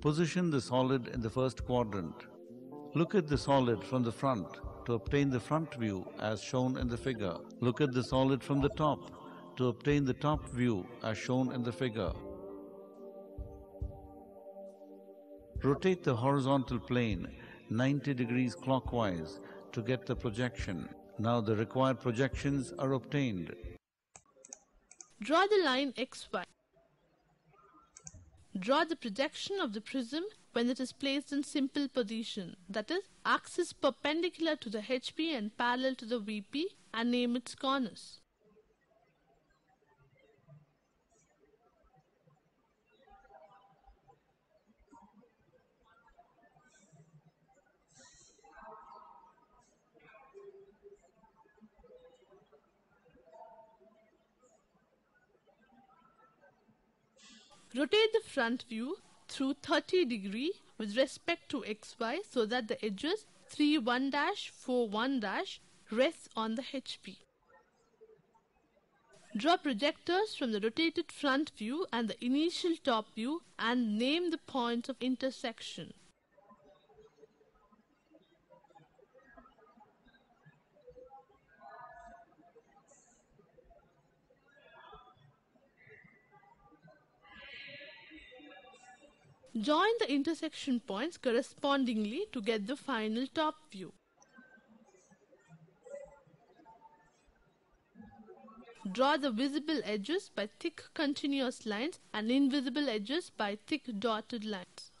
Position the solid in the first quadrant. Look at the solid from the front to obtain the front view as shown in the figure. Look at the solid from the top to obtain the top view as shown in the figure. Rotate the horizontal plane 90 degrees clockwise to get the projection. Now the required projections are obtained. Draw the line XY. Draw the projection of the prism when it is placed in simple position, that is, axis perpendicular to the HP and parallel to the VP and name its corners. Rotate the front view through 30 degree with respect to xy so that the edges 31 41 rests on the HP. Draw projectors from the rotated front view and the initial top view and name the points of intersection. Join the intersection points correspondingly to get the final top view. Draw the visible edges by thick continuous lines and invisible edges by thick dotted lines.